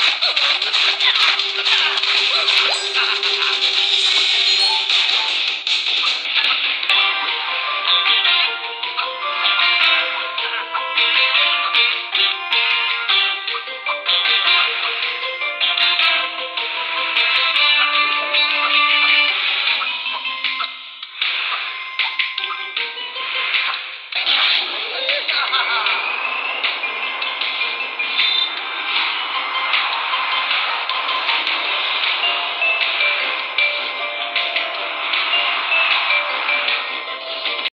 Oh, my God.